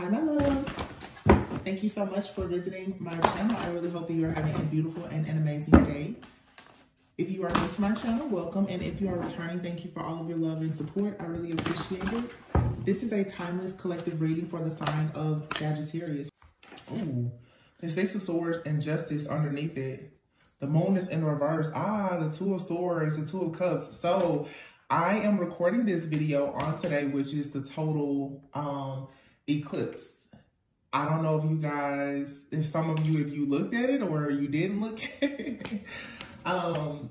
Hi, my loves. Thank you so much for visiting my channel. I really hope that you are having a beautiful and an amazing day. If you are new to my channel, welcome. And if you are returning, thank you for all of your love and support. I really appreciate it. This is a timeless collective reading for the sign of Sagittarius. Ooh, the Six of Swords and Justice underneath it. The moon is in reverse. Ah, the Two of Swords, the Two of Cups. So I am recording this video on today, which is the total um, eclipse. I don't know if you guys, if some of you, if you looked at it or you didn't look at it. um,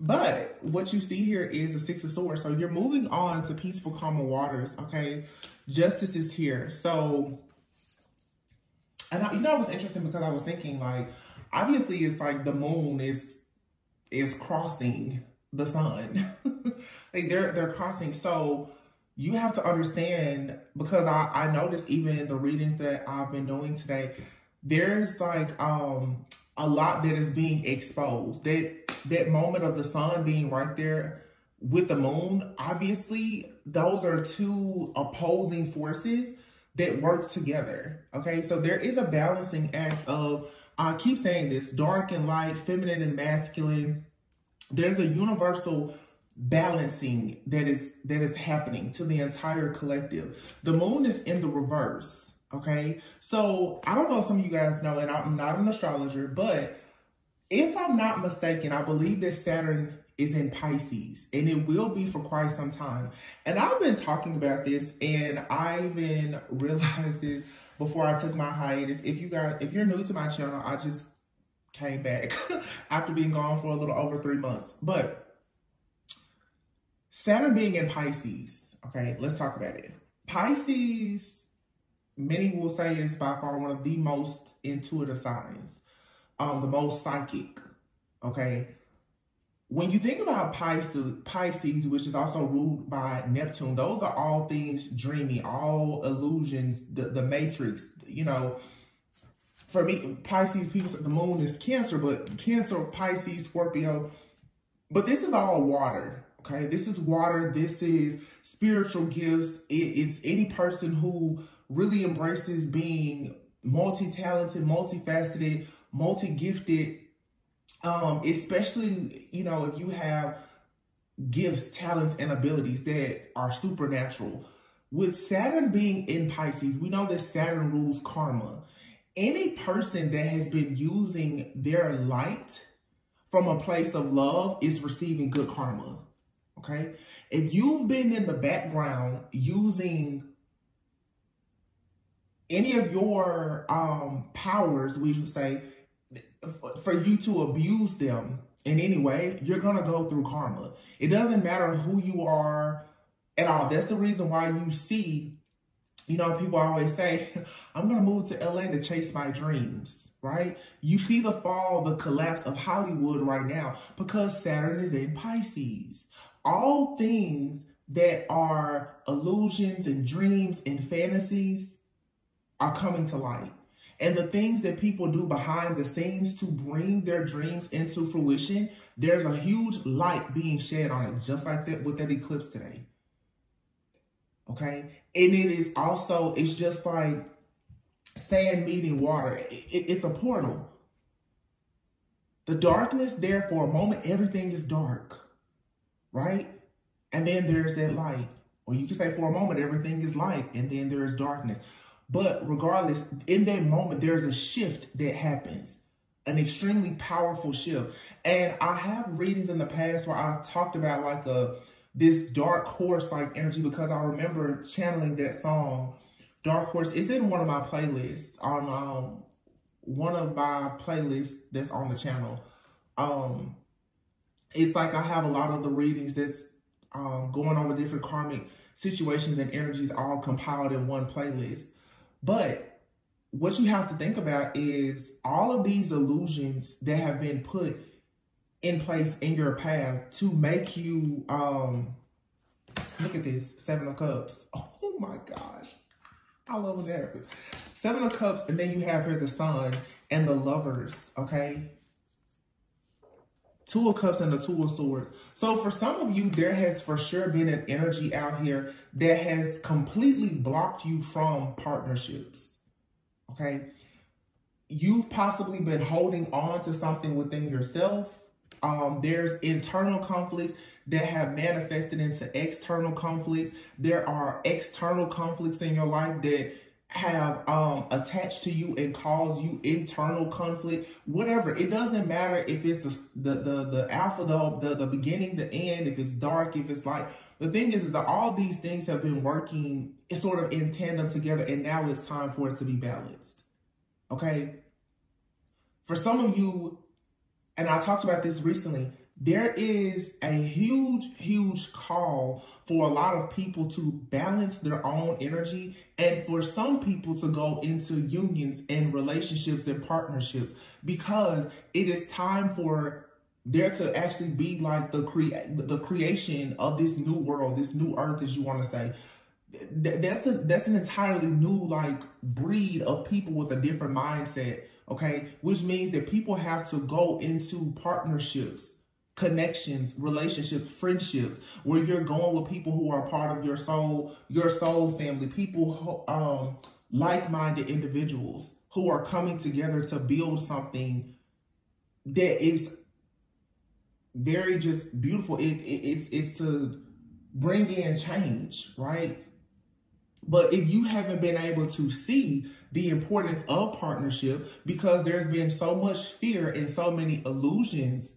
but what you see here is a six of swords. So you're moving on to peaceful, calmer waters, okay? Justice is here. So, and I, you know, it was interesting because I was thinking like, obviously it's like the moon is, is crossing the sun. like they're, they're crossing. So you have to understand because I, I noticed even in the readings that I've been doing today, there's like um a lot that is being exposed. That that moment of the sun being right there with the moon, obviously those are two opposing forces that work together. Okay, so there is a balancing act of I keep saying this dark and light, feminine and masculine. There's a universal balancing that is that is happening to the entire collective. The moon is in the reverse, okay? So I don't know if some of you guys know, and I'm not an astrologer, but if I'm not mistaken, I believe that Saturn is in Pisces and it will be for quite some time. And I've been talking about this and I even realized this before I took my hiatus. If you guys, if you're new to my channel, I just came back after being gone for a little over three months. But Saturn being in Pisces, okay, let's talk about it. Pisces, many will say is by far one of the most intuitive signs, um, the most psychic, okay? When you think about Pisces, Pisces, which is also ruled by Neptune, those are all things dreamy, all illusions, the, the matrix, you know, for me, Pisces, people the moon is Cancer, but Cancer, Pisces, Scorpio, but this is all water, Okay, this is water. This is spiritual gifts. It, it's any person who really embraces being multi-talented, multifaceted, multi-gifted. Um, especially, you know, if you have gifts, talents, and abilities that are supernatural. With Saturn being in Pisces, we know that Saturn rules karma. Any person that has been using their light from a place of love is receiving good karma okay? If you've been in the background using any of your um, powers, we should say, for you to abuse them in any way, you're going to go through karma. It doesn't matter who you are at all. That's the reason why you see, you know, people always say, I'm going to move to LA to chase my dreams, right? You see the fall, the collapse of Hollywood right now because Saturn is in Pisces all things that are illusions and dreams and fantasies are coming to light. And the things that people do behind the scenes to bring their dreams into fruition, there's a huge light being shed on it, just like that with that eclipse today. Okay? And it is also, it's just like sand meeting water. It, it, it's a portal. The darkness there for a moment, everything is dark right? And then there's that light. Or you can say for a moment, everything is light and then there is darkness. But regardless, in that moment, there's a shift that happens, an extremely powerful shift. And I have readings in the past where I talked about like a this dark horse like energy because I remember channeling that song, Dark Horse. It's in one of my playlists on um one of my playlists that's on the channel. Um it's like I have a lot of the readings that's um, going on with different karmic situations and energies all compiled in one playlist. But what you have to think about is all of these illusions that have been put in place in your path to make you, um, look at this, Seven of Cups. Oh my gosh. I love when that. Seven of Cups, and then you have here the Sun and the Lovers, okay? Two of Cups and the Two of Swords. So for some of you, there has for sure been an energy out here that has completely blocked you from partnerships. Okay. You've possibly been holding on to something within yourself. Um, there's internal conflicts that have manifested into external conflicts. There are external conflicts in your life that have um attached to you and cause you internal conflict whatever. It doesn't matter if it's the the the, the alpha the, the the beginning the end if it's dark if it's light. The thing is, is that all these things have been working sort of in tandem together and now it's time for it to be balanced. Okay? For some of you and i talked about this recently there is a huge, huge call for a lot of people to balance their own energy and for some people to go into unions and relationships and partnerships because it is time for there to actually be like the cre the creation of this new world, this new earth, as you want to say. That's a that's an entirely new like breed of people with a different mindset, okay? Which means that people have to go into partnerships connections, relationships, friendships, where you're going with people who are part of your soul, your soul family, people, um, like-minded individuals who are coming together to build something that is very just beautiful. It, it, it's, it's to bring in change, right? But if you haven't been able to see the importance of partnership because there's been so much fear and so many illusions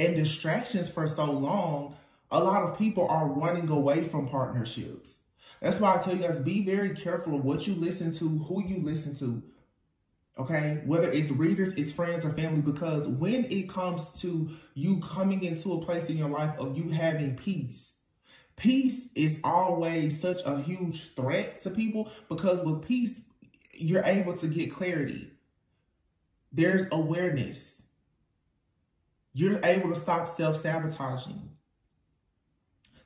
and distractions for so long, a lot of people are running away from partnerships. That's why I tell you guys, be very careful of what you listen to, who you listen to. Okay, whether it's readers, it's friends or family, because when it comes to you coming into a place in your life of you having peace, peace is always such a huge threat to people because with peace, you're able to get clarity. There's awareness you're able to stop self-sabotaging.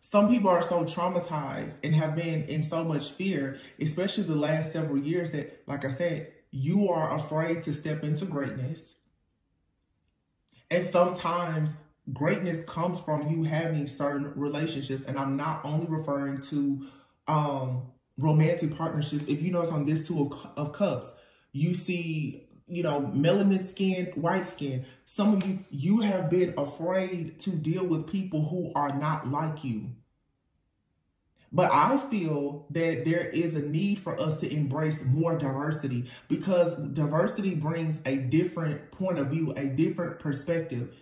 Some people are so traumatized and have been in so much fear, especially the last several years that, like I said, you are afraid to step into greatness. And sometimes greatness comes from you having certain relationships. And I'm not only referring to um, romantic partnerships. If you notice on this two of, of cups, you see you know, melanin skin, white skin. Some of you, you have been afraid to deal with people who are not like you. But I feel that there is a need for us to embrace more diversity because diversity brings a different point of view, a different perspective.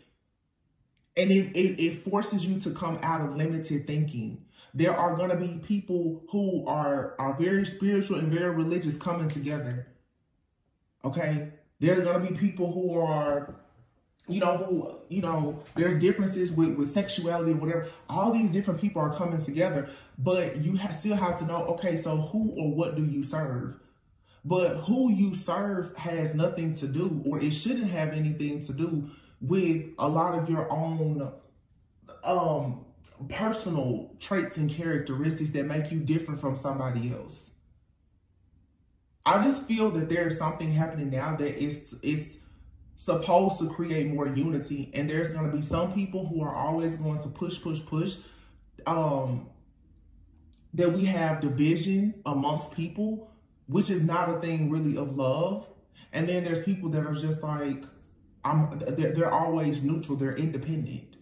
And it, it, it forces you to come out of limited thinking. There are going to be people who are, are very spiritual and very religious coming together Okay. There's to be people who are, you know, who, you know, there's differences with, with sexuality whatever. All these different people are coming together, but you have, still have to know, okay, so who or what do you serve? But who you serve has nothing to do, or it shouldn't have anything to do with a lot of your own um, personal traits and characteristics that make you different from somebody else. I just feel that there's something happening now that is is supposed to create more unity. And there's going to be some people who are always going to push, push, push. Um, that we have division amongst people, which is not a thing really of love. And then there's people that are just like, I'm. They're, they're always neutral. They're independent.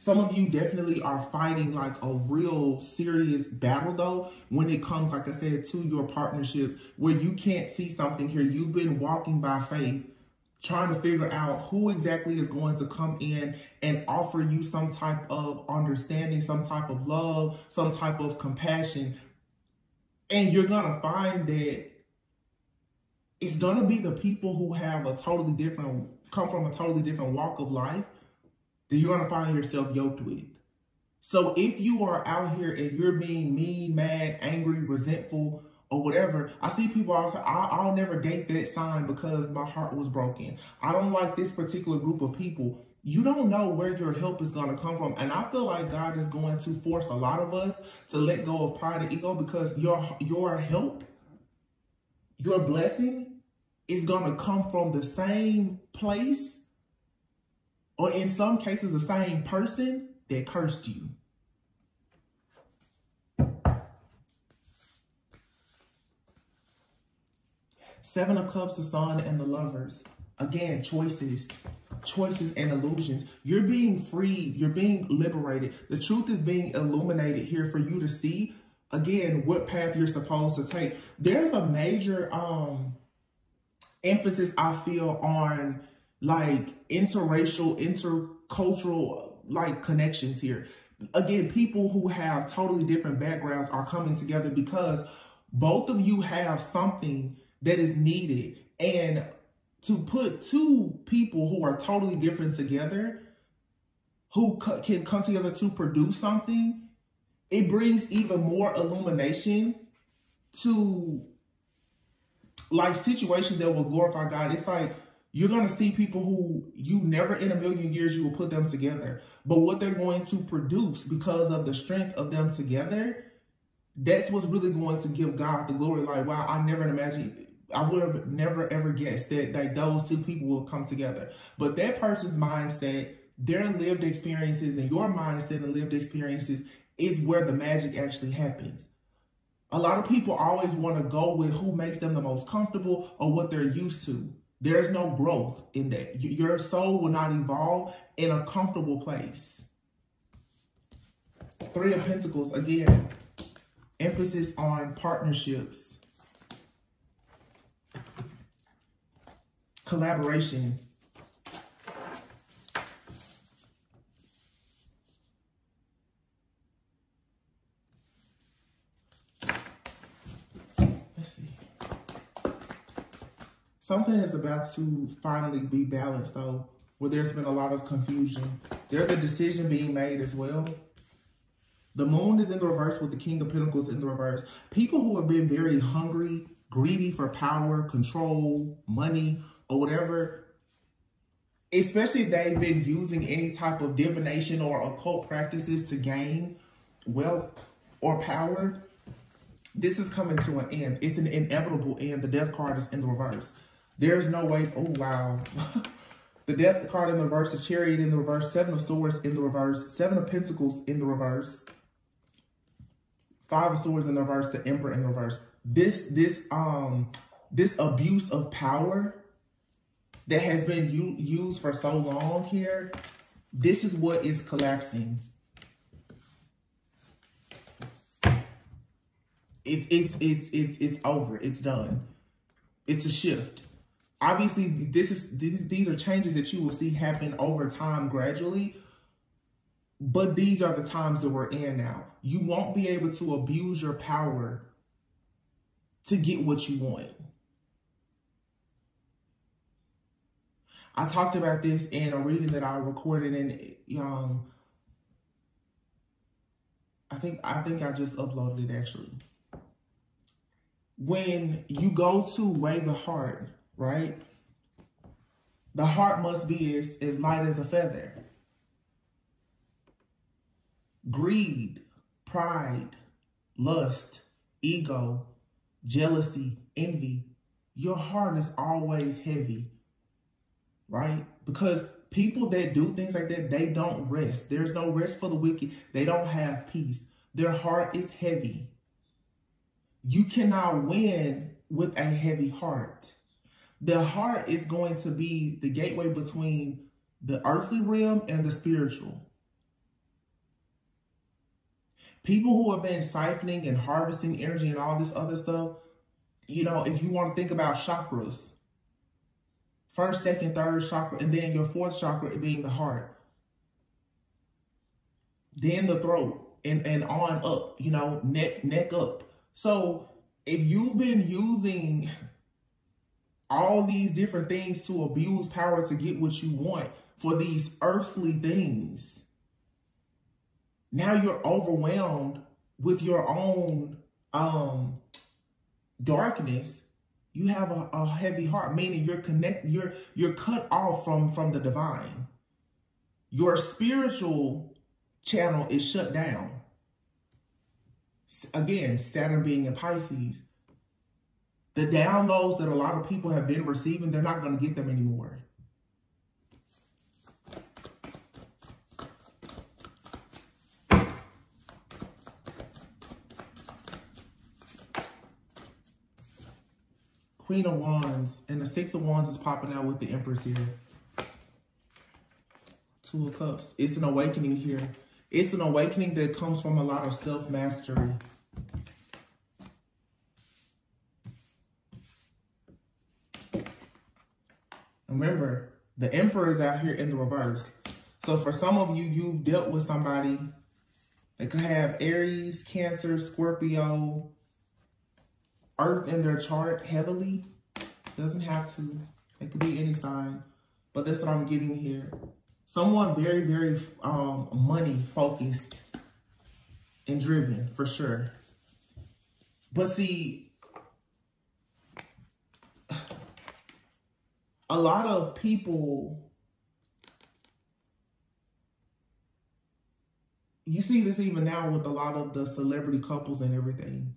Some of you definitely are fighting like a real serious battle though when it comes, like I said, to your partnerships where you can't see something here. You've been walking by faith trying to figure out who exactly is going to come in and offer you some type of understanding, some type of love, some type of compassion. And you're going to find that it's going to be the people who have a totally different, come from a totally different walk of life that you're going to find yourself yoked with. So if you are out here and you're being mean, mad, angry, resentful, or whatever, I see people also, say, I'll never date that sign because my heart was broken. I don't like this particular group of people. You don't know where your help is going to come from. And I feel like God is going to force a lot of us to let go of pride and ego because your, your help, your blessing is going to come from the same place or in some cases the same person that cursed you. Seven of Cups, the Sun, and the Lovers. Again, choices. Choices and illusions. You're being freed. You're being liberated. The truth is being illuminated here for you to see, again, what path you're supposed to take. There's a major um emphasis, I feel, on like interracial, intercultural like connections here. Again, people who have totally different backgrounds are coming together because both of you have something that is needed. And to put two people who are totally different together, who can come together to produce something, it brings even more illumination to like situations that will glorify God. It's like you're going to see people who you never in a million years you will put them together. But what they're going to produce because of the strength of them together, that's what's really going to give God the glory. Like, wow, I never imagined, I would have never ever guessed that like those two people will come together. But that person's mindset, their lived experiences and your mindset and lived experiences is where the magic actually happens. A lot of people always want to go with who makes them the most comfortable or what they're used to. There's no growth in that. Your soul will not evolve in a comfortable place. Three of Pentacles, again, emphasis on partnerships, collaboration, Something is about to finally be balanced, though, where there's been a lot of confusion. There's a decision being made as well. The moon is in the reverse with the king of pentacles in the reverse. People who have been very hungry, greedy for power, control, money, or whatever, especially if they've been using any type of divination or occult practices to gain wealth or power, this is coming to an end. It's an inevitable end. The death card is in the reverse. There's no way. Oh, wow. the death card in the reverse, the chariot in the reverse, seven of swords in the reverse, seven of pentacles in the reverse, five of swords in the reverse, the emperor in the reverse. This, this, um, this abuse of power that has been used for so long here, this is what is collapsing. It's, it's, it's, it's, it's over. It's done. It's a shift obviously this is these, these are changes that you will see happen over time gradually but these are the times that we're in now. You won't be able to abuse your power to get what you want. I talked about this in a reading that i recorded in um i think i think i just uploaded it actually. When you go to weigh the heart right? The heart must be as, as light as a feather. Greed, pride, lust, ego, jealousy, envy. Your heart is always heavy, right? Because people that do things like that, they don't rest. There's no rest for the wicked. They don't have peace. Their heart is heavy. You cannot win with a heavy heart. The heart is going to be the gateway between the earthly realm and the spiritual. People who have been siphoning and harvesting energy and all this other stuff, you know, if you want to think about chakras, first, second, third chakra, and then your fourth chakra being the heart. Then the throat and, and on up, you know, neck, neck up. So if you've been using all these different things to abuse power to get what you want for these earthly things. Now you're overwhelmed with your own um darkness. You have a, a heavy heart, meaning you're connect you're you're cut off from from the divine. Your spiritual channel is shut down. Again, Saturn being in Pisces, The downloads that a lot of people have been receiving, they're not going to get them anymore. Queen of Wands. And the Six of Wands is popping out with the Empress here. Two of Cups. It's an awakening here. It's an awakening that comes from a lot of self-mastery. Remember, the Emperor is out here in the reverse. So for some of you, you've dealt with somebody that could have Aries, Cancer, Scorpio, Earth in their chart heavily. Doesn't have to. It could be any sign. But that's what I'm getting here. Someone very, very um, money focused and driven for sure. But see, a lot of people, you see this even now with a lot of the celebrity couples and everything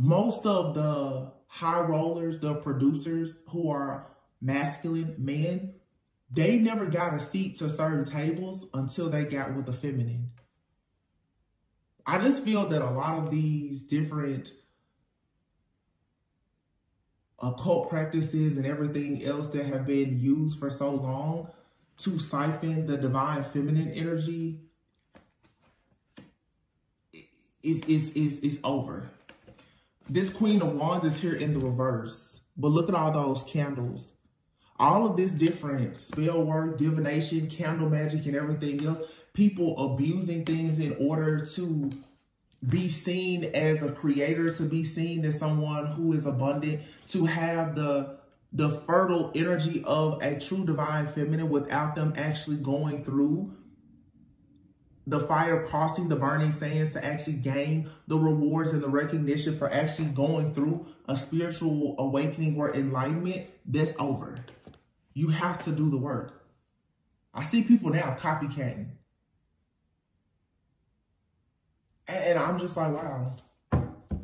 most of the high rollers, the producers who are masculine men, they never got a seat to certain tables until they got with the feminine. I just feel that a lot of these different occult practices and everything else that have been used for so long to siphon the divine feminine energy is is is is over. This Queen of Wands is here in the reverse. But look at all those candles. All of this different spell work, divination, candle magic, and everything else. People abusing things in order to be seen as a creator, to be seen as someone who is abundant, to have the the fertile energy of a true divine feminine without them actually going through the fire crossing the burning sands to actually gain the rewards and the recognition for actually going through a spiritual awakening or enlightenment, that's over. You have to do the work. I see people now copycatting. And I'm just like, wow.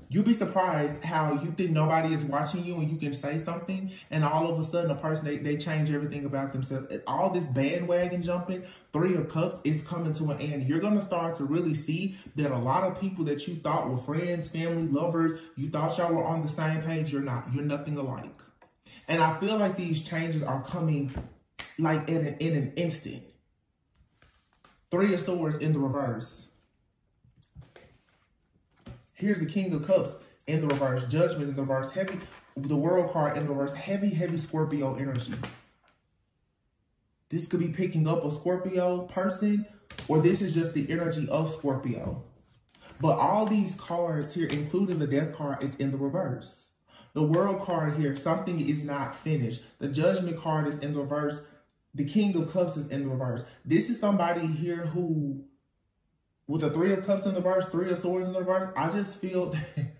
You'd be surprised how you think nobody is watching you and you can say something and all of a sudden a person, they, they change everything about themselves. All this bandwagon jumping, three of cups is coming to an end. You're going to start to really see that a lot of people that you thought were friends, family, lovers, you thought y'all were on the same page. You're not. You're nothing alike. And I feel like these changes are coming like in an, in an instant. Three of swords in the reverse. Here's the King of Cups in the reverse, Judgment in the reverse, heavy, the World card in the reverse, heavy, heavy Scorpio energy. This could be picking up a Scorpio person, or this is just the energy of Scorpio. But all these cards here, including the Death card, is in the reverse. The World card here, something is not finished. The Judgment card is in the reverse. The King of Cups is in the reverse. This is somebody here who with the three of cups in the verse, three of swords in the verse, I just feel that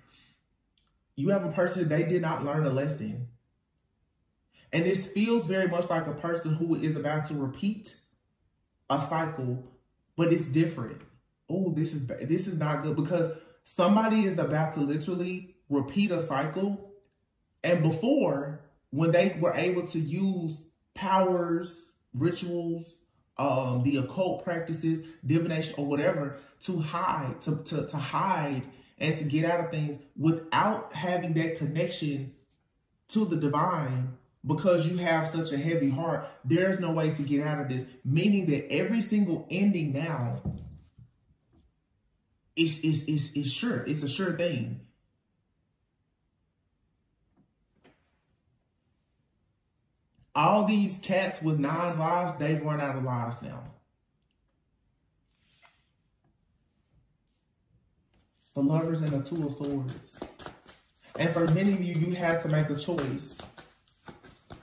you have a person, they did not learn a lesson. And this feels very much like a person who is about to repeat a cycle, but it's different. Oh, this is this is not good because somebody is about to literally repeat a cycle. And before, when they were able to use powers, rituals, um, the occult practices, divination, or whatever to hide, to, to, to hide and to get out of things without having that connection to the divine because you have such a heavy heart, there's no way to get out of this. Meaning that every single ending now is, is, is, is sure. It's a sure thing. All these cats with nine lives, they've run out of lives now. The lovers and the two of swords. And for many of you, you have to make a choice.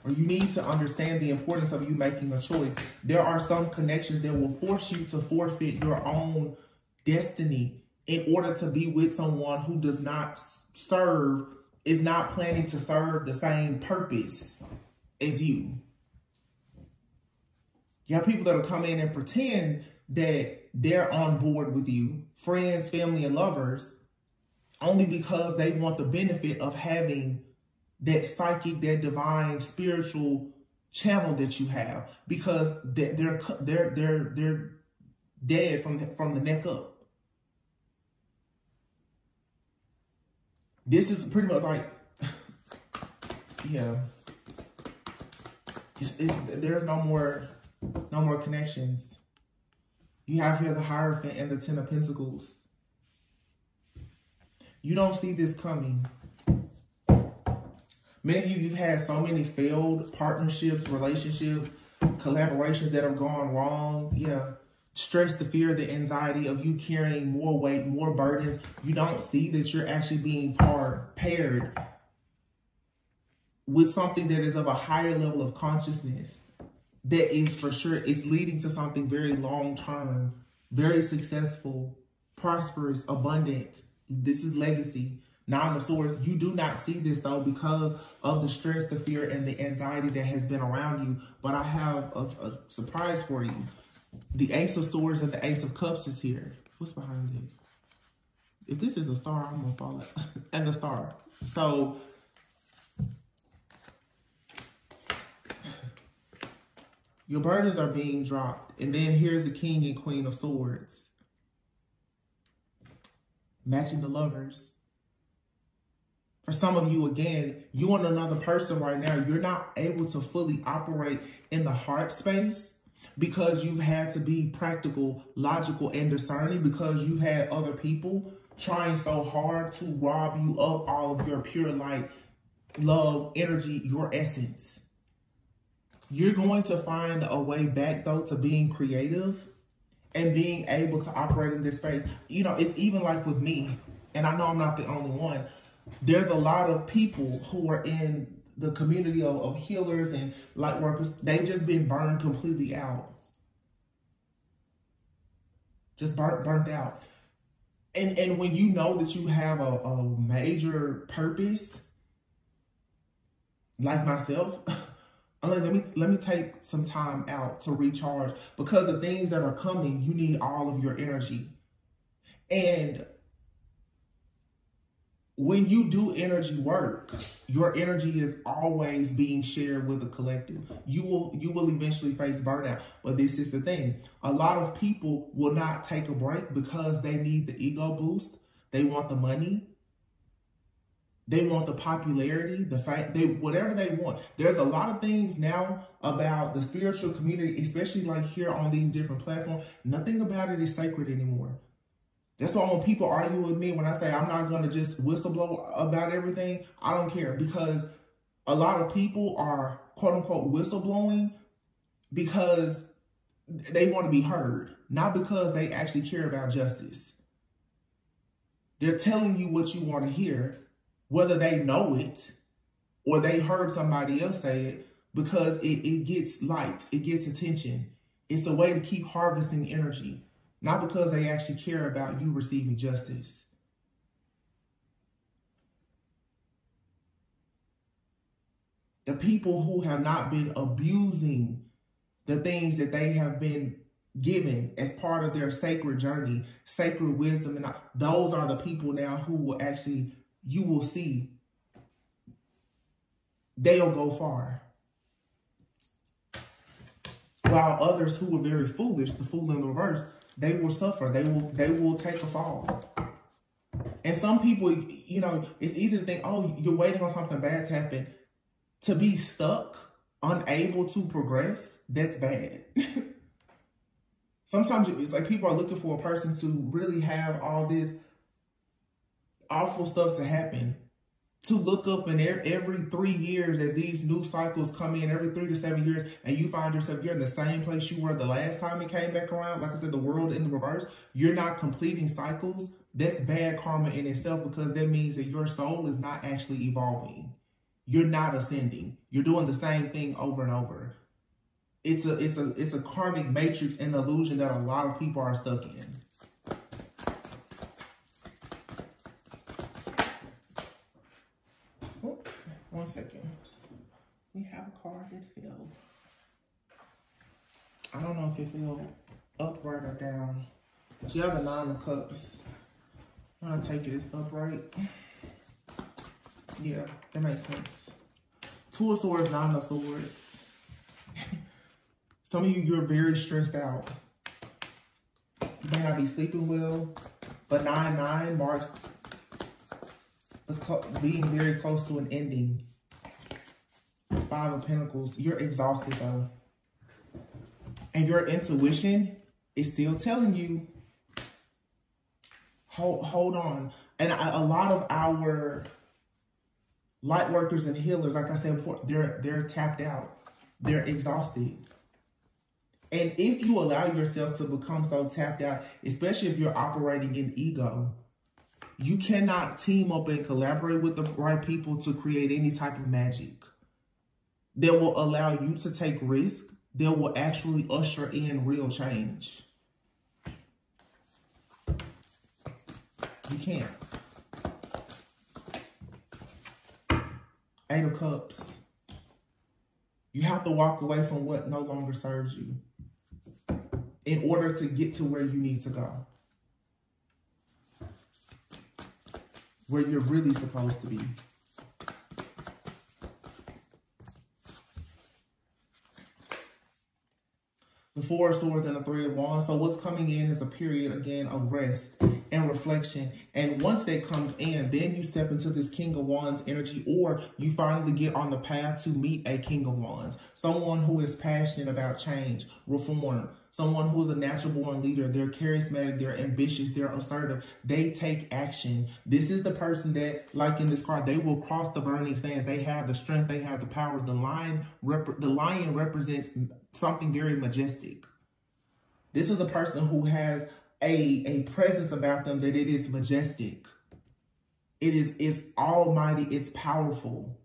Or you need to understand the importance of you making a choice. There are some connections that will force you to forfeit your own destiny in order to be with someone who does not serve, is not planning to serve the same purpose is you. You have people that'll come in and pretend that they're on board with you, friends, family, and lovers, only because they want the benefit of having that psychic, that divine, spiritual channel that you have because they're they're they're they're, they're dead from the, from the neck up. This is pretty much like, yeah. There's no more, no more connections. You have here the Hierophant and the Ten of Pentacles. You don't see this coming. Many of you, you've had so many failed partnerships, relationships, collaborations that have gone wrong. Yeah. Stress, the fear, the anxiety of you carrying more weight, more burdens. You don't see that you're actually being par paired with something that is of a higher level of consciousness that is for sure, it's leading to something very long term, very successful, prosperous, abundant. This is legacy. Nine of Swords, you do not see this though because of the stress, the fear, and the anxiety that has been around you. But I have a, a surprise for you. The Ace of Swords and the Ace of Cups is here. What's behind it? If this is a star, I'm gonna follow it. and the star. So your burdens are being dropped. And then here's the King and Queen of Swords. Matching the lovers. For some of you, again, you and another person right now, you're not able to fully operate in the heart space because you've had to be practical, logical, and discerning because you've had other people trying so hard to rob you of all of your pure light, love, energy, your essence. You're going to find a way back, though, to being creative and being able to operate in this space. You know, it's even like with me, and I know I'm not the only one there's a lot of people who are in the community of, of healers and light workers. They've just been burned completely out. Just burnt, burnt out. And, and when you know that you have a, a major purpose, like myself, let me let me take some time out to recharge because the things that are coming, you need all of your energy. And when you do energy work, your energy is always being shared with the collective. You will you will eventually face burnout. But this is the thing. A lot of people will not take a break because they need the ego boost. They want the money. They want the popularity, the fact they whatever they want. There's a lot of things now about the spiritual community, especially like here on these different platforms. Nothing about it is sacred anymore. That's why when people argue with me, when I say I'm not going to just whistleblow about everything, I don't care because a lot of people are quote unquote whistleblowing because they want to be heard, not because they actually care about justice. They're telling you what you want to hear, whether they know it or they heard somebody else say it, because it, it gets likes, it gets attention. It's a way to keep harvesting energy not because they actually care about you receiving justice. The people who have not been abusing the things that they have been given as part of their sacred journey, sacred wisdom, and those are the people now who will actually, you will see, they'll go far. While others who were very foolish, the fool in the reverse, they will suffer. They will they will take a fall. And some people, you know, it's easy to think, oh, you're waiting on something bad to happen. To be stuck, unable to progress, that's bad. Sometimes it's like people are looking for a person to really have all this awful stuff to happen to look up in every three years as these new cycles come in every three to seven years and you find yourself you're in the same place you were the last time it came back around. Like i said the world in the reverse. You're not completing cycles. That's bad karma in itself because that means that your soul is not actually evolving. You're not ascending. You're doing the same thing over and over. It's a it's a it's a karmic matrix and illusion that a lot of people are stuck in One second. We have a card that fell. I don't know if you feel upright or down. You have a nine of cups. I'll take it upright. Yeah, that makes sense. Two of Swords, Nine of Swords. Some of you, you're very stressed out. You may not be sleeping well, but 9-9 marks being very close to an ending. Five of Pentacles. You're exhausted, though. And your intuition is still telling you, hold, hold on. And a, a lot of our light workers and healers, like I said before, they're they're tapped out. They're exhausted. And if you allow yourself to become so tapped out, especially if you're operating in ego, you cannot team up and collaborate with the right people to create any type of magic that will allow you to take risk that will actually usher in real change. You can't. Eight of Cups. You have to walk away from what no longer serves you in order to get to where you need to go. Where you're really supposed to be. The four of swords and the three of wands. So what's coming in is a period, again, of rest and reflection. And once that comes in, then you step into this king of wands energy or you finally get on the path to meet a king of wands. Someone who is passionate about change, reform, someone who is a natural born leader. They're charismatic, they're ambitious, they're assertive. They take action. This is the person that, like in this card, they will cross the burning sands. They have the strength, they have the power. The lion, the lion represents something very majestic. This is a person who has a, a presence about them that it is majestic. It is it's almighty, it's powerful.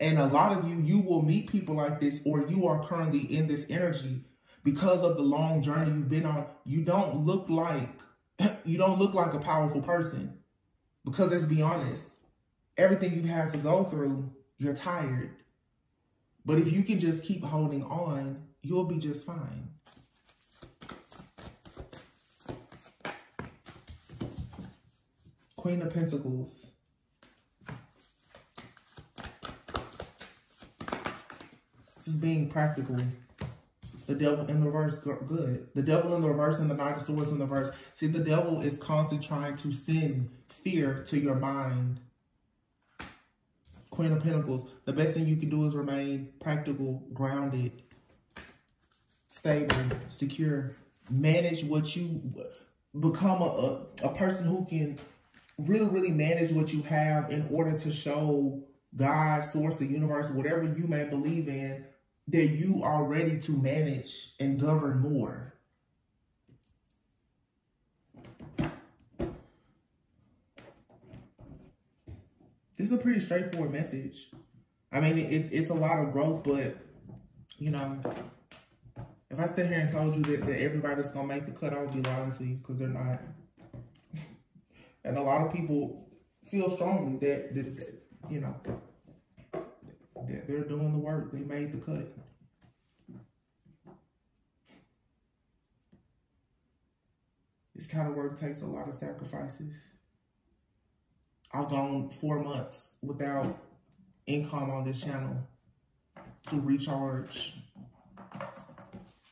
And a lot of you, you will meet people like this or you are currently in this energy because of the long journey you've been on. You don't look like, you don't look like a powerful person because let's be honest, everything you've had to go through, you're tired. But if you can just keep holding on, you'll be just fine. Queen of Pentacles. Is being practical. The devil in the reverse, good. The devil in the reverse and the Knight of Swords in the reverse. See, the devil is constantly trying to send fear to your mind. Queen of Pentacles. The best thing you can do is remain practical, grounded, stable, secure. Manage what you, become a, a person who can really, really manage what you have in order to show God, source, the universe, whatever you may believe in, that you are ready to manage and govern more. This is a pretty straightforward message. I mean, it's it's a lot of growth, but you know, if I sit here and told you that, that everybody's gonna make the cut, I would be lying to you because they're not. and a lot of people feel strongly that, that, that you know they're, they're doing the work. They made the cut. This kind of work takes a lot of sacrifices. I've gone four months without income on this channel to recharge.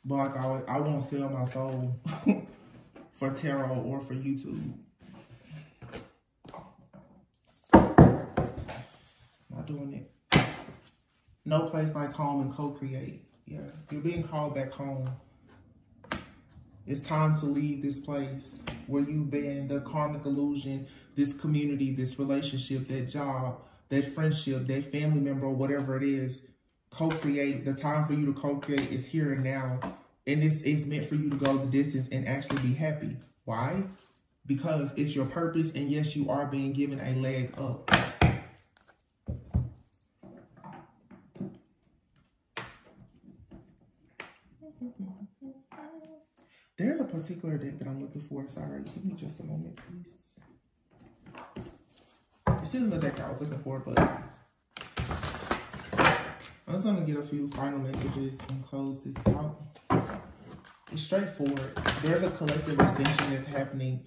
But like I, I won't sell my soul for tarot or for YouTube. Not doing it. No place like home and co-create. Yeah, you're being called back home. It's time to leave this place where you've been, the karmic illusion, this community, this relationship, that job, that friendship, that family member, whatever it is. Co-create. The time for you to co-create is here and now. And this is meant for you to go the distance and actually be happy. Why? Because it's your purpose. And yes, you are being given a leg up. There's a particular deck that I'm looking for. Sorry, give me just a moment, please. This isn't the deck I was looking for, but I'm just gonna get a few final messages and close this out. It's straightforward. There's a collective ascension that's happening,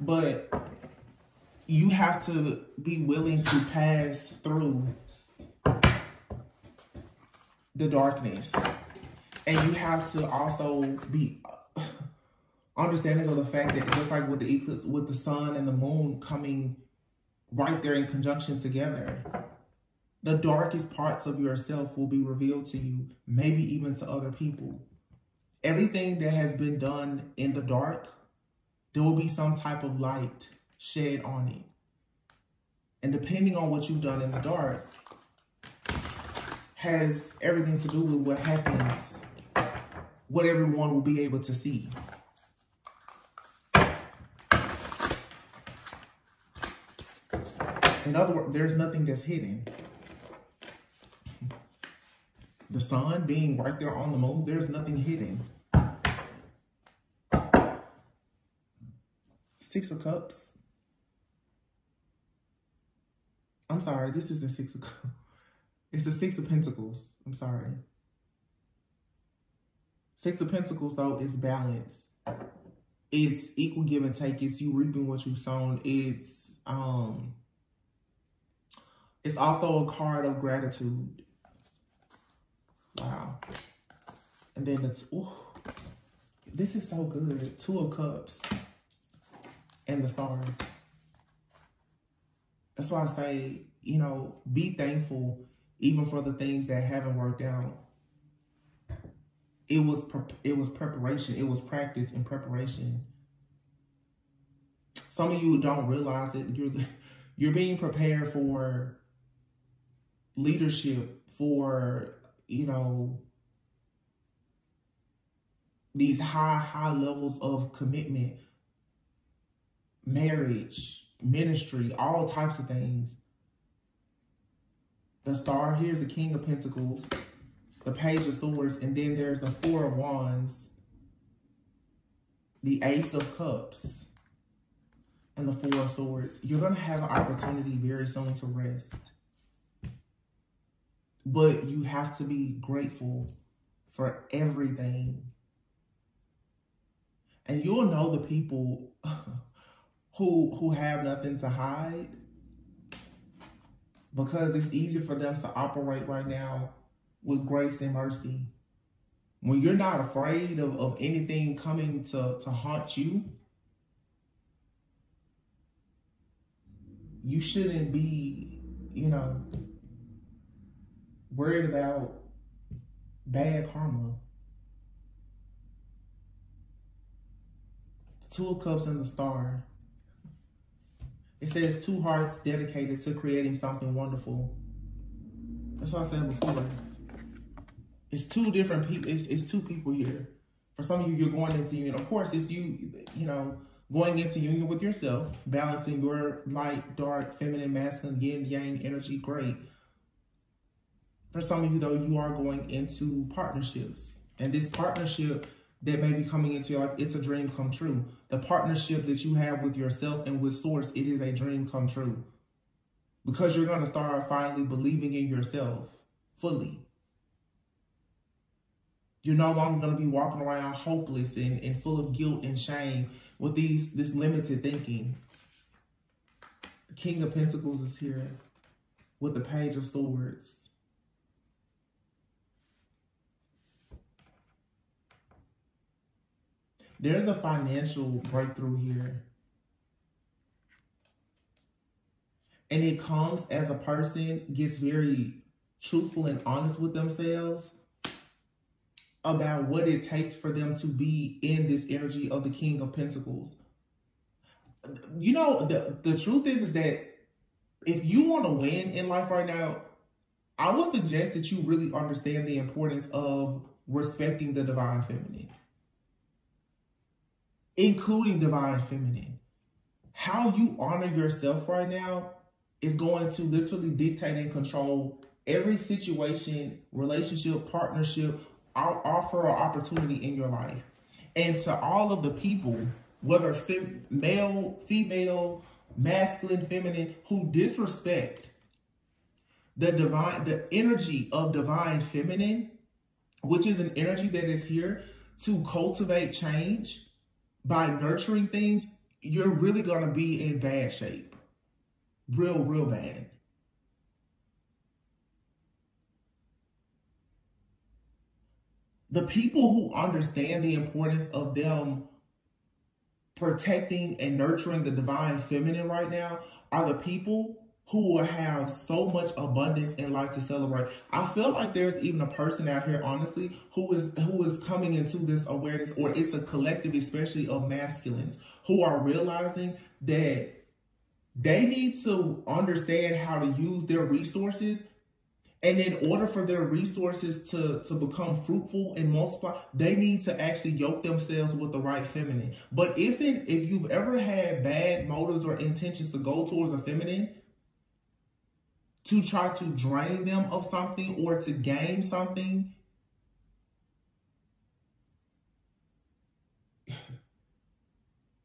but you have to be willing to pass through the darkness. And you have to also be understanding of the fact that just like with the eclipse, with the sun and the moon coming right there in conjunction together, the darkest parts of yourself will be revealed to you, maybe even to other people. Everything that has been done in the dark, there will be some type of light shed on it. And depending on what you've done in the dark, has everything to do with what happens, what everyone will be able to see. In other words, there's nothing that's hidden. The sun being right there on the moon, there's nothing hidden. Six of Cups. I'm sorry, this is the Six of Cups. It's the Six of Pentacles. I'm sorry. Six of Pentacles, though, is balance. It's equal give and take. It's you reaping what you've sown. It's um it's also a card of gratitude. Wow. And then it's, ooh, this is so good. Two of Cups and the Star. That's why I say, you know, be thankful even for the things that haven't worked out. It was it was preparation. It was practice and preparation. Some of you don't realize that You're you're being prepared for leadership for, you know, these high, high levels of commitment, marriage, ministry, all types of things. The star, here's the King of Pentacles, the Page of Swords, and then there's the Four of Wands, the Ace of Cups, and the Four of Swords. You're going to have an opportunity very soon to rest. But you have to be grateful for everything. And you'll know the people who who have nothing to hide because it's easy for them to operate right now with grace and mercy. When you're not afraid of, of anything coming to, to haunt you, you shouldn't be, you know, worried about bad karma. The Two of Cups and the Star. It says two hearts dedicated to creating something wonderful. That's what I said before. It's two different people. It's, it's two people here. For some of you, you're going into union. Of course, it's you, you know, going into union with yourself, balancing your light, dark, feminine, masculine, yin, yang energy. Great. For some of you, though, you are going into partnerships. And this partnership that may be coming into your life, it's a dream come true. The partnership that you have with yourself and with Source, it is a dream come true. Because you're going to start finally believing in yourself fully. You're no longer going to be walking around hopeless and, and full of guilt and shame with these this limited thinking. The King of Pentacles is here with the Page of Swords. There's a financial breakthrough here. And it comes as a person gets very truthful and honest with themselves about what it takes for them to be in this energy of the King of Pentacles. You know, the, the truth is, is that if you want to win in life right now, I would suggest that you really understand the importance of respecting the divine feminine including divine feminine. How you honor yourself right now is going to literally dictate and control every situation, relationship, partnership, offer or opportunity in your life. And to all of the people, whether fem male, female, masculine, feminine, who disrespect the divine, the energy of divine feminine, which is an energy that is here to cultivate change by nurturing things, you're really going to be in bad shape. Real, real bad. The people who understand the importance of them protecting and nurturing the divine feminine right now are the people who will have so much abundance in life to celebrate. I feel like there's even a person out here, honestly, who is who is coming into this awareness, or it's a collective, especially of masculines, who are realizing that they need to understand how to use their resources. And in order for their resources to, to become fruitful and multiply, they need to actually yoke themselves with the right feminine. But if it, if you've ever had bad motives or intentions to go towards a feminine, to try to drain them of something or to gain something,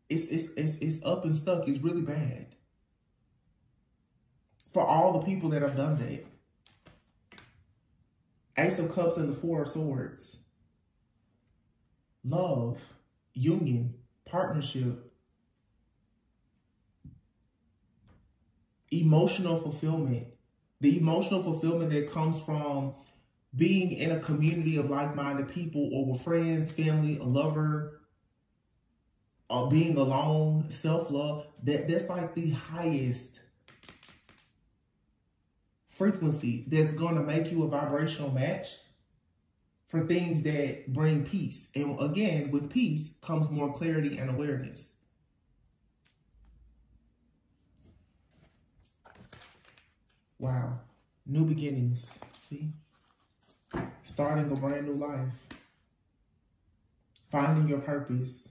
it's, it's, it's, it's up and stuck. It's really bad. For all the people that have done that. Ace of Cups and the Four of Swords. Love, union, partnership, emotional fulfillment, the emotional fulfillment that comes from being in a community of like-minded people or with friends, family, a lover, or being alone, self-love, that, that's like the highest frequency that's going to make you a vibrational match for things that bring peace. And again, with peace comes more clarity and awareness. Wow. New beginnings. See? Starting a brand new life. Finding your purpose.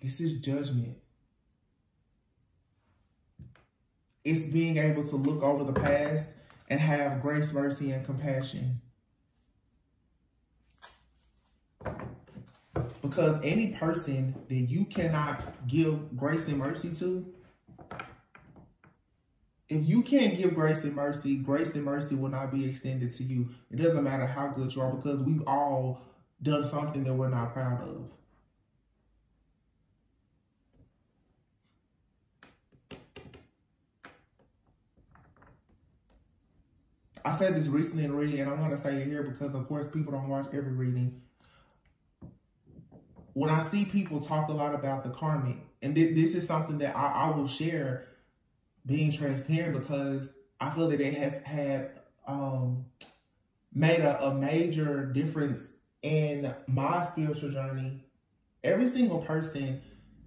This is judgment. It's being able to look over the past and have grace, mercy, and compassion. Because any person that you cannot give grace and mercy to, if you can't give grace and mercy, grace and mercy will not be extended to you. It doesn't matter how good you are because we've all done something that we're not proud of. I said this recently in reading, and I want to say it here because, of course, people don't watch every reading. When I see people talk a lot about the karmic, and th this is something that I, I will share being transparent because I feel that it has had um, made a, a major difference in my spiritual journey. Every single person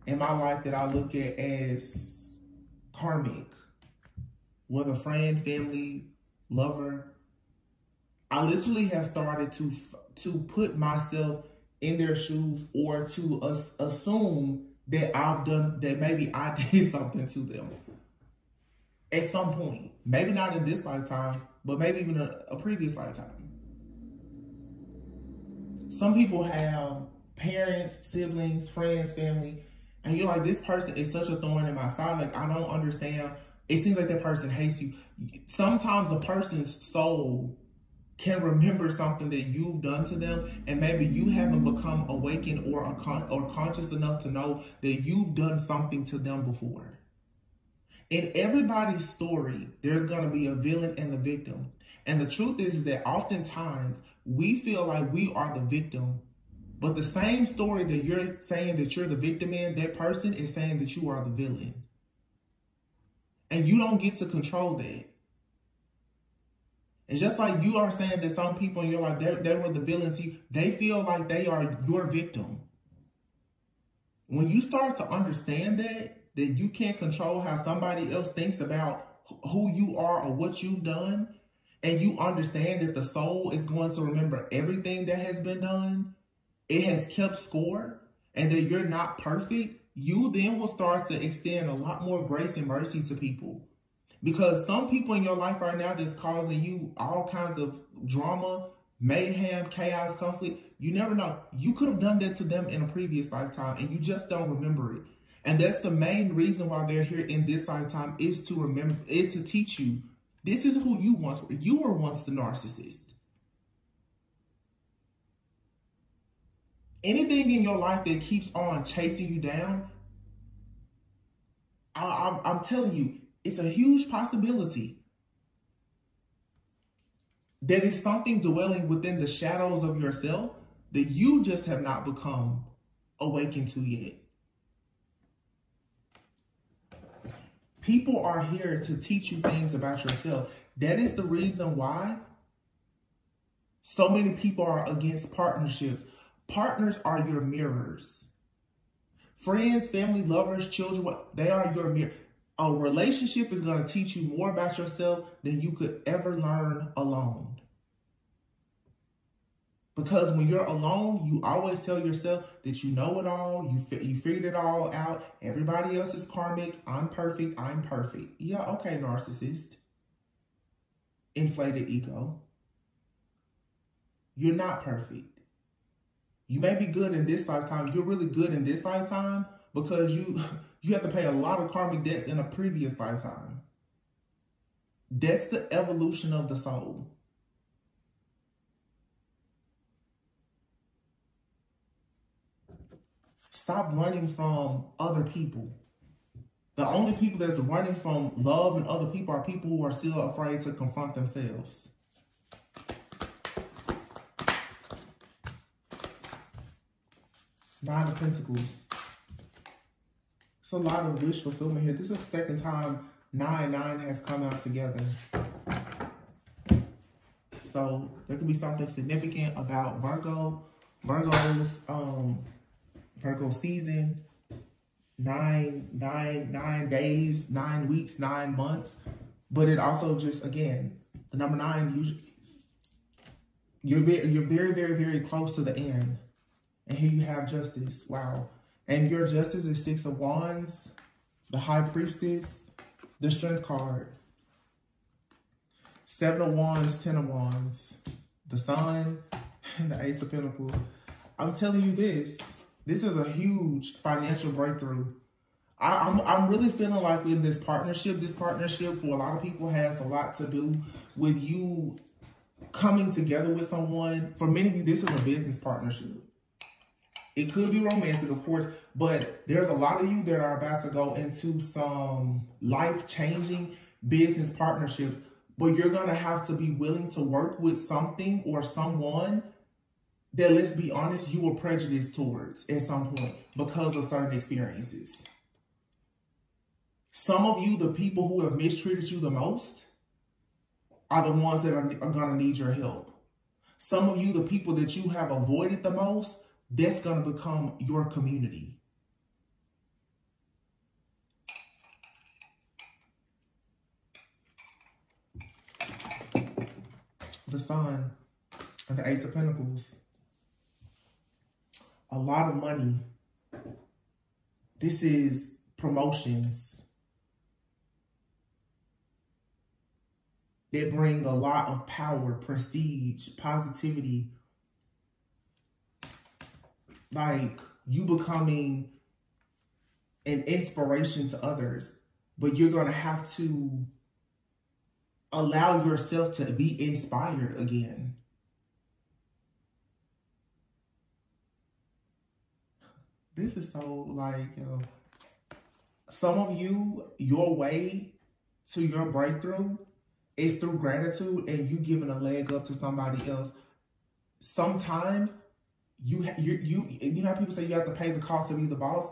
in my life that I look at as karmic, whether friend, family, lover, I literally have started to to put myself in their shoes or to as, assume that I've done that maybe I did something to them at some point. Maybe not in this lifetime, but maybe even a, a previous lifetime. Some people have parents, siblings, friends, family, and you're like, this person is such a thorn in my side. Like, I don't understand. It seems like that person hates you. Sometimes a person's soul can remember something that you've done to them and maybe you haven't become awakened or, or conscious enough to know that you've done something to them before. In everybody's story, there's going to be a villain and the victim. And the truth is that oftentimes we feel like we are the victim, but the same story that you're saying that you're the victim in, that person is saying that you are the villain. And you don't get to control that. It's just like you are saying that some people in your life, they were the villains. They feel like they are your victim. When you start to understand that, that you can't control how somebody else thinks about who you are or what you've done, and you understand that the soul is going to remember everything that has been done, it has kept score, and that you're not perfect, you then will start to extend a lot more grace and mercy to people. Because some people in your life right now that's causing you all kinds of drama, mayhem, chaos, conflict, you never know. You could have done that to them in a previous lifetime and you just don't remember it. And that's the main reason why they're here in this lifetime is to remember, is to teach you. This is who you once were. You were once the narcissist. anything in your life that keeps on chasing you down, I, I'm telling you, it's a huge possibility that is something dwelling within the shadows of yourself that you just have not become awakened to yet. People are here to teach you things about yourself. That is the reason why so many people are against partnerships. Partners are your mirrors. Friends, family, lovers, children, they are your mirror. A relationship is going to teach you more about yourself than you could ever learn alone. Because when you're alone, you always tell yourself that you know it all, you fi you figured it all out. Everybody else is karmic. I'm perfect. I'm perfect. Yeah, okay, narcissist. Inflated ego. You're not perfect. You may be good in this lifetime. You're really good in this lifetime because you you have to pay a lot of karmic debts in a previous lifetime. That's the evolution of the soul. Stop running from other people. The only people that's running from love and other people are people who are still afraid to confront themselves. Nine of Pentacles. It's a lot of wish fulfillment here. This is the second time 9-9 has come out together. So there could be something significant about Virgo. Virgo's um, Virgo season. Nine, nine, nine days, nine weeks, nine months. But it also just, again, the number nine, usually, you're very, you're very, very, very close to the end. And here you have justice. Wow. And your justice is six of wands, the high priestess, the strength card, seven of wands, ten of wands, the sun, and the ace of pentacles. I'm telling you this, this is a huge financial breakthrough. I, am I'm, I'm really feeling like in this partnership, this partnership for a lot of people has a lot to do with you coming together with someone. For many of you, this is a business partnership. It could be romantic, of course, but there's a lot of you that are about to go into some life-changing business partnerships, but you're going to have to be willing to work with something or someone that, let's be honest, you were prejudiced towards at some point because of certain experiences. Some of you, the people who have mistreated you the most, are the ones that are, are going to need your help. Some of you, the people that you have avoided the most, that's going to become your community. The Sun and the Ace of Pentacles. A lot of money. This is promotions. They bring a lot of power, prestige, positivity, like you becoming an inspiration to others, but you're going to have to allow yourself to be inspired again. This is so like, some of you, your way to your breakthrough is through gratitude and you giving a leg up to somebody else. Sometimes you you you you know people say you have to pay the cost of being the boss.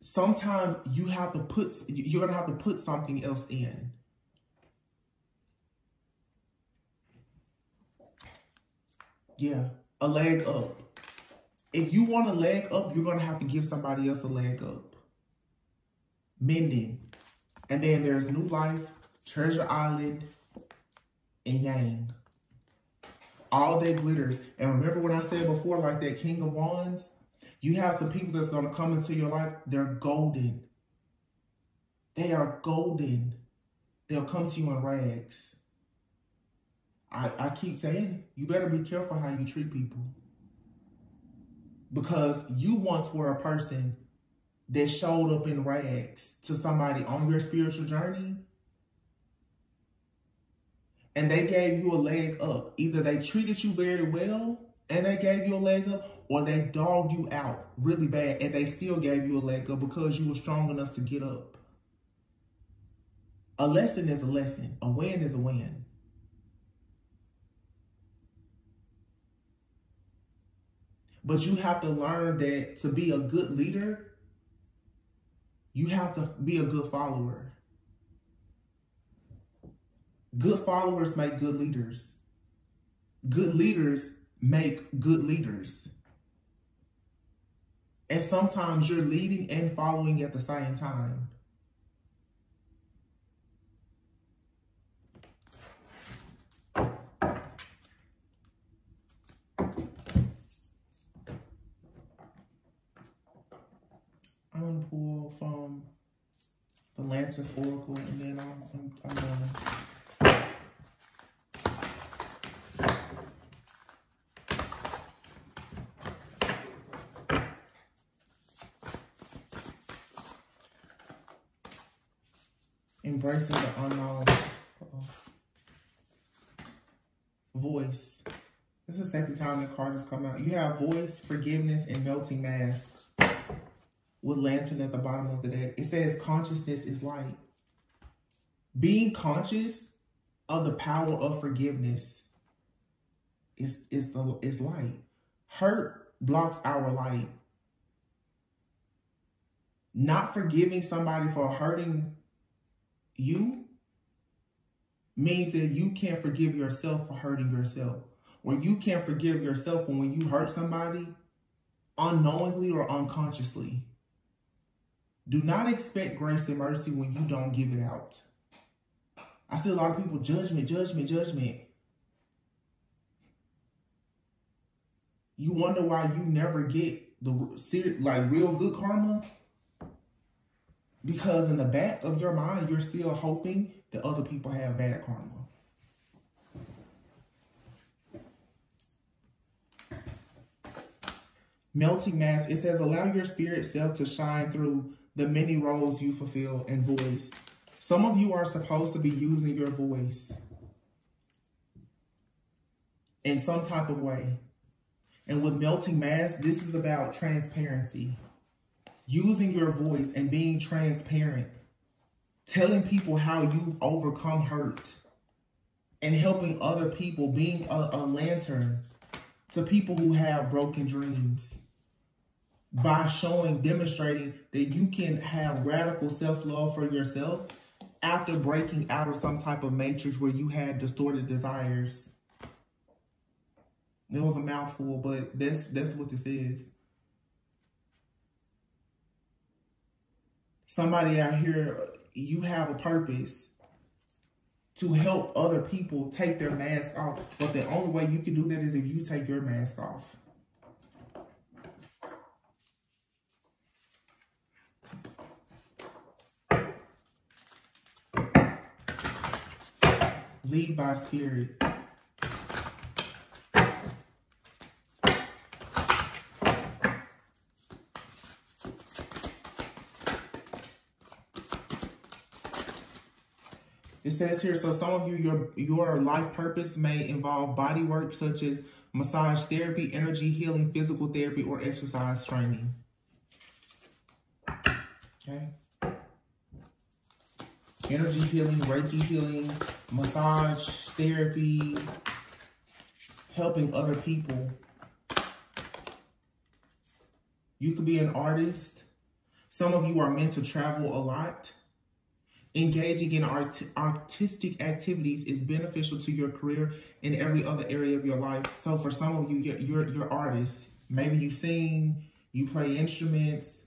Sometimes you have to put you're gonna have to put something else in. Yeah, a leg up. If you want a leg up, you're gonna have to give somebody else a leg up. Mending. And then there's New Life, Treasure Island, and Yang all that glitters. And remember what I said before, like that King of Wands? You have some people that's going to come into your life. They're golden. They are golden. They'll come to you in rags. I, I keep saying, you better be careful how you treat people. Because you once were a person that showed up in rags to somebody on your spiritual journey and they gave you a leg up. Either they treated you very well and they gave you a leg up, or they dogged you out really bad and they still gave you a leg up because you were strong enough to get up. A lesson is a lesson. A win is a win. But you have to learn that to be a good leader, you have to be a good follower. Good followers make good leaders. Good leaders make good leaders. And sometimes you're leading and following at the same time. I'm going to pull from the Lantis Oracle and then I'm, I'm, I'm done. embracing the unknown. Uh. Voice. This is the second time the card has come out. You have voice, forgiveness, and melting mask with lantern at the bottom of the deck. It says consciousness is light. Being conscious of the power of forgiveness is, is, the, is light. Hurt blocks our light. Not forgiving somebody for hurting you means that you can't forgive yourself for hurting yourself. Or you can't forgive yourself when you hurt somebody unknowingly or unconsciously. Do not expect grace and mercy when you don't give it out. I see a lot of people judgment, judgment, judgment. You wonder why you never get the like real good karma because in the back of your mind, you're still hoping that other people have bad karma. Melting mask, it says, allow your spirit self to shine through the many roles you fulfill and voice. Some of you are supposed to be using your voice in some type of way. And with melting mask, this is about transparency using your voice and being transparent, telling people how you've overcome hurt, and helping other people, being a, a lantern to people who have broken dreams by showing, demonstrating that you can have radical self-love for yourself after breaking out of some type of matrix where you had distorted desires. It was a mouthful, but that's that's what this is. somebody out here, you have a purpose to help other people take their mask off. But the only way you can do that is if you take your mask off. Lead by spirit. It says here, so some of you, your, your life purpose may involve body work such as massage therapy, energy healing, physical therapy, or exercise training. Okay. Energy healing, Reiki healing, massage therapy, helping other people. You could be an artist. Some of you are meant to travel a lot. Engaging in art artistic activities is beneficial to your career in every other area of your life. So for some of you, you're, you're, you're artists. Maybe you sing, you play instruments,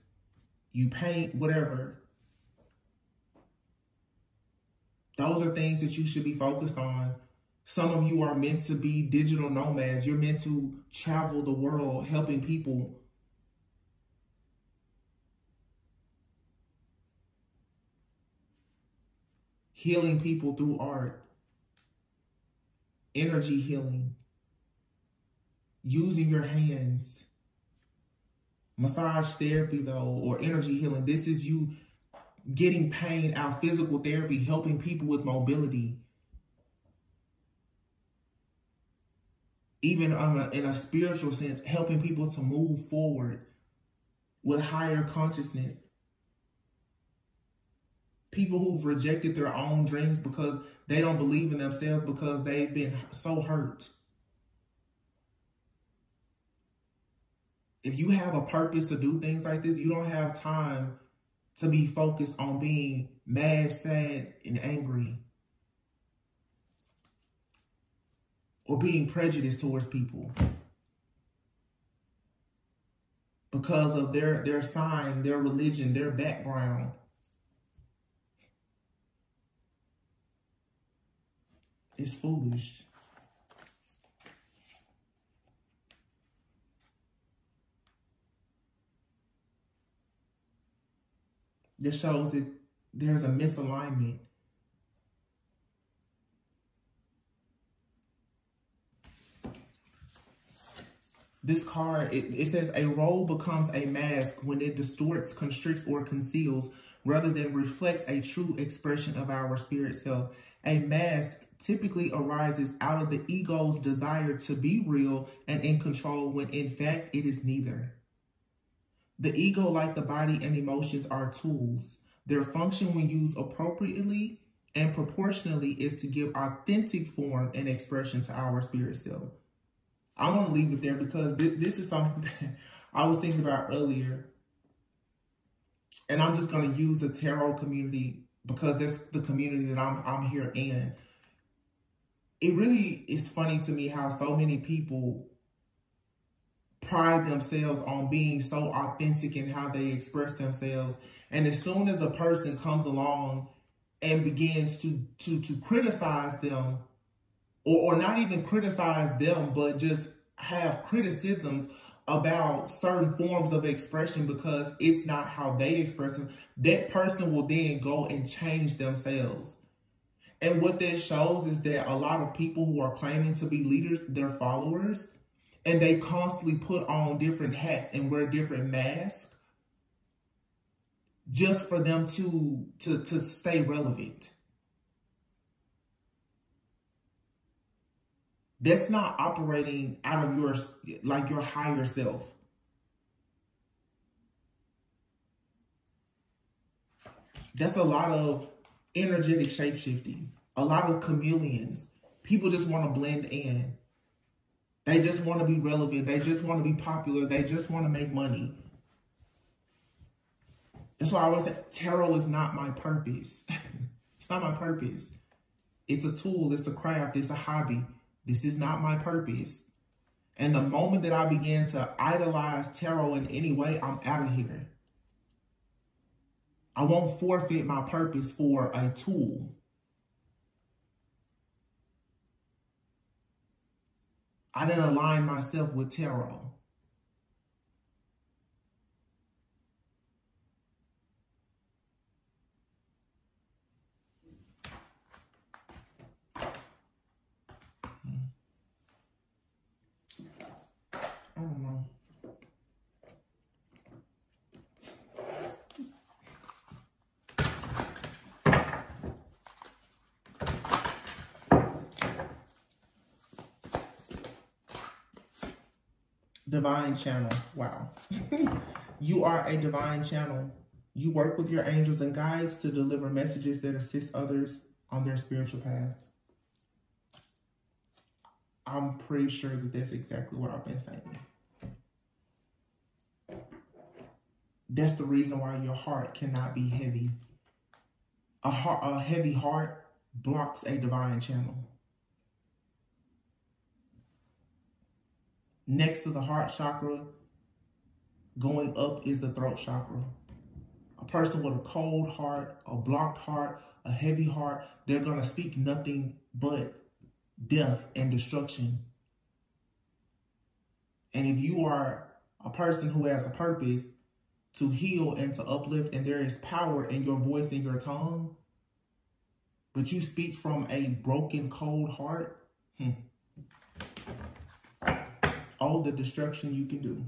you paint, whatever. Those are things that you should be focused on. Some of you are meant to be digital nomads. You're meant to travel the world helping people healing people through art, energy healing, using your hands, massage therapy though, or energy healing. This is you getting pain out, physical therapy, helping people with mobility. even a, in a spiritual sense, helping people to move forward with higher consciousness. People who've rejected their own dreams because they don't believe in themselves because they've been so hurt. If you have a purpose to do things like this, you don't have time to be focused on being mad, sad, and angry. Or being prejudiced towards people. Because of their, their sign, their religion, their background. It's foolish. This shows that there's a misalignment. This card, it, it says a role becomes a mask when it distorts, constricts, or conceals rather than reflects a true expression of our spirit self. A mask typically arises out of the ego's desire to be real and in control when in fact it is neither. The ego, like the body and emotions, are tools. Their function when used appropriately and proportionally is to give authentic form and expression to our spirit self. I want to leave it there because th this is something that I was thinking about earlier. And I'm just going to use the tarot community because that's the community that I'm, I'm here in. It really is funny to me how so many people pride themselves on being so authentic in how they express themselves. And as soon as a person comes along and begins to to to criticize them, or, or not even criticize them, but just have criticisms about certain forms of expression because it's not how they express them, that person will then go and change themselves. And what that shows is that a lot of people who are claiming to be leaders, their followers, and they constantly put on different hats and wear different masks just for them to to to stay relevant. That's not operating out of your like your higher self. That's a lot of energetic shapeshifting, a lot of chameleons. People just want to blend in. They just want to be relevant. They just want to be popular. They just want to make money. That's why I always say tarot is not my purpose. it's not my purpose. It's a tool. It's a craft. It's a hobby. This is not my purpose. And the moment that I began to idolize tarot in any way, I'm out of here. I won't forfeit my purpose for a tool. I didn't align myself with tarot. I don't know. Divine channel. Wow. you are a divine channel. You work with your angels and guides to deliver messages that assist others on their spiritual path. I'm pretty sure that that's exactly what I've been saying. That's the reason why your heart cannot be heavy. A, heart, a heavy heart blocks a divine channel. Next to the heart chakra, going up is the throat chakra. A person with a cold heart, a blocked heart, a heavy heart, they're going to speak nothing but death and destruction. And if you are a person who has a purpose to heal and to uplift, and there is power in your voice and your tongue, but you speak from a broken, cold heart, hmm all the destruction you can do.